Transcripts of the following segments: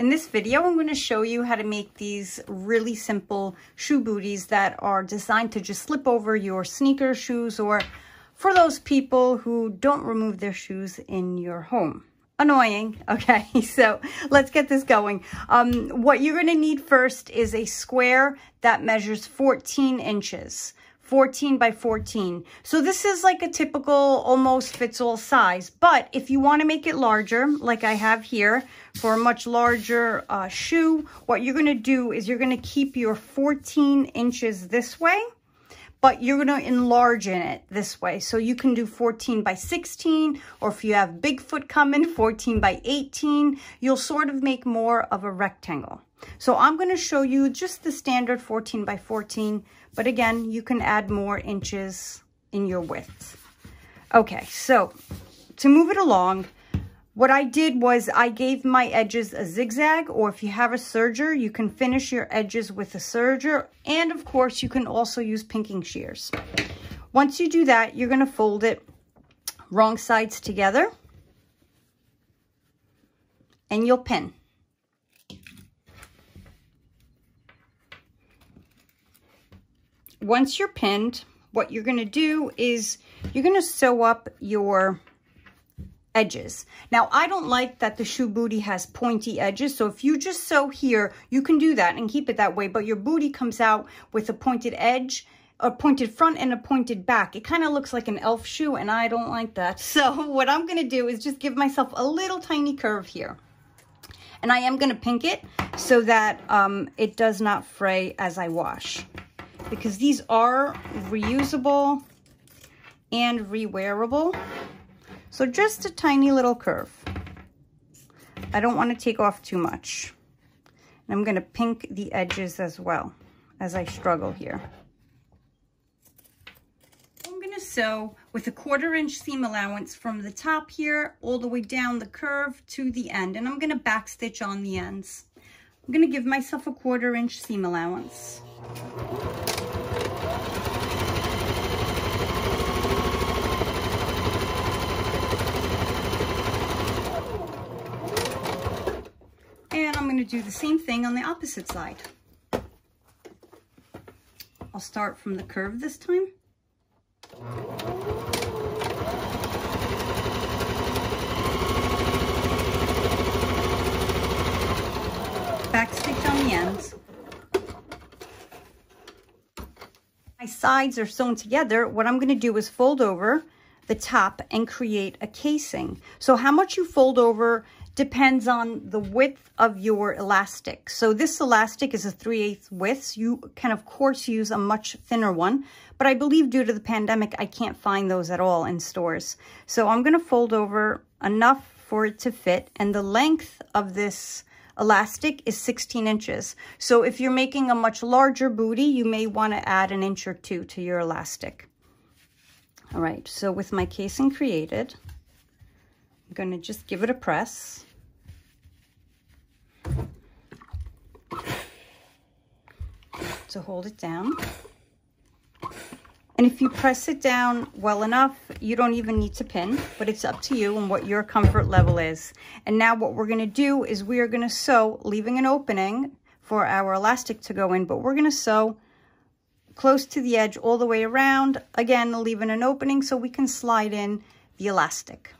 In this video, I'm going to show you how to make these really simple shoe booties that are designed to just slip over your sneaker shoes or for those people who don't remove their shoes in your home. Annoying. Okay, so let's get this going. Um, what you're going to need first is a square that measures 14 inches. 14 by 14. So this is like a typical almost fits all size. But if you want to make it larger, like I have here, for a much larger uh, shoe, what you're going to do is you're going to keep your 14 inches this way, but you're going to enlarge in it this way. So you can do 14 by 16, or if you have Bigfoot coming, 14 by 18, you'll sort of make more of a rectangle. So I'm going to show you just the standard 14 by 14, but again, you can add more inches in your width. Okay, so to move it along, what I did was I gave my edges a zigzag, or if you have a serger, you can finish your edges with a serger. And of course, you can also use pinking shears. Once you do that, you're going to fold it wrong sides together. And you'll pin. Once you're pinned, what you're going to do is you're going to sew up your edges. Now, I don't like that the shoe booty has pointy edges. So if you just sew here, you can do that and keep it that way. But your booty comes out with a pointed edge, a pointed front and a pointed back. It kind of looks like an elf shoe and I don't like that. So what I'm going to do is just give myself a little tiny curve here. And I am going to pink it so that um, it does not fray as I wash because these are reusable and rewearable. So just a tiny little curve. I don't want to take off too much. And I'm going to pink the edges as well as I struggle here. I'm going to sew with a quarter inch seam allowance from the top here all the way down the curve to the end. And I'm going to back stitch on the ends. I'm going to give myself a quarter inch seam allowance. Going to do the same thing on the opposite side. I'll start from the curve this time. Back stitch on the ends. My sides are sewn together. What I'm going to do is fold over the top and create a casing. So how much you fold over depends on the width of your elastic. So this elastic is a 3 8 width. So you can, of course, use a much thinner one. But I believe due to the pandemic, I can't find those at all in stores. So I'm going to fold over enough for it to fit. And the length of this elastic is 16 inches. So if you're making a much larger booty, you may want to add an inch or two to your elastic. All right, so with my casing created, I'm going to just give it a press. To hold it down. And if you press it down well enough, you don't even need to pin, but it's up to you and what your comfort level is. And now what we're gonna do is we are gonna sew, leaving an opening for our elastic to go in, but we're gonna sew close to the edge all the way around. Again, leaving an opening so we can slide in the elastic.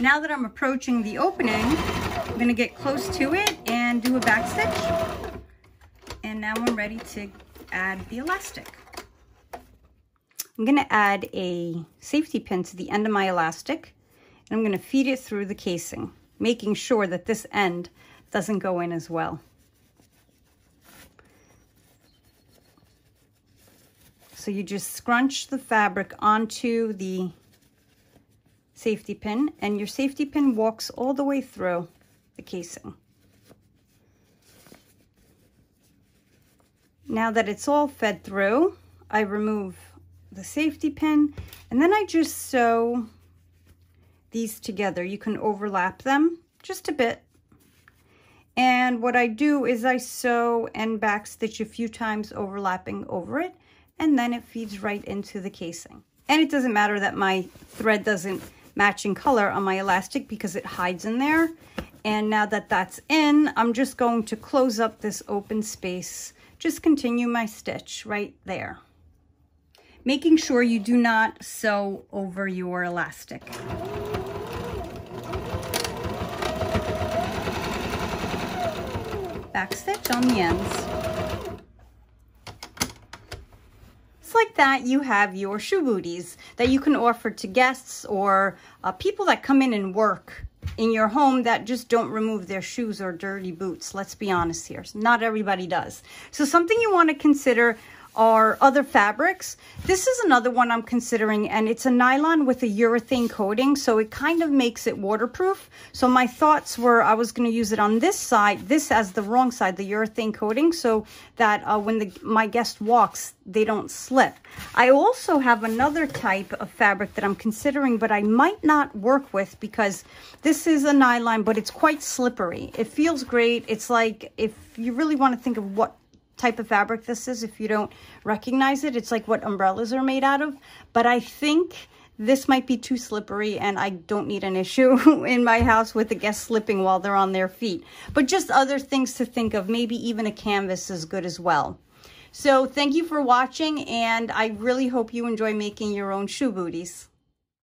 Now that I'm approaching the opening, I'm gonna get close to it and do a back stitch. And now I'm ready to add the elastic. I'm gonna add a safety pin to the end of my elastic and I'm gonna feed it through the casing, making sure that this end doesn't go in as well. So you just scrunch the fabric onto the safety pin and your safety pin walks all the way through the casing. Now that it's all fed through, I remove the safety pin and then I just sew these together. You can overlap them just a bit. And what I do is I sew and backstitch a few times overlapping over it, and then it feeds right into the casing. And it doesn't matter that my thread doesn't match in color on my elastic because it hides in there. And now that that's in, I'm just going to close up this open space. Just continue my stitch right there. Making sure you do not sew over your elastic. backstitch on the ends. Like that, you have your shoe booties that you can offer to guests or uh, people that come in and work in your home that just don't remove their shoes or dirty boots. Let's be honest here. Not everybody does. So something you want to consider are other fabrics. This is another one I'm considering and it's a nylon with a urethane coating so it kind of makes it waterproof. So my thoughts were I was going to use it on this side, this as the wrong side, the urethane coating so that uh, when the my guest walks they don't slip. I also have another type of fabric that I'm considering but I might not work with because this is a nylon but it's quite slippery. It feels great. It's like if you really want to think of what type of fabric this is if you don't recognize it. It's like what umbrellas are made out of. But I think this might be too slippery and I don't need an issue in my house with the guests slipping while they're on their feet. But just other things to think of. Maybe even a canvas is good as well. So thank you for watching and I really hope you enjoy making your own shoe booties.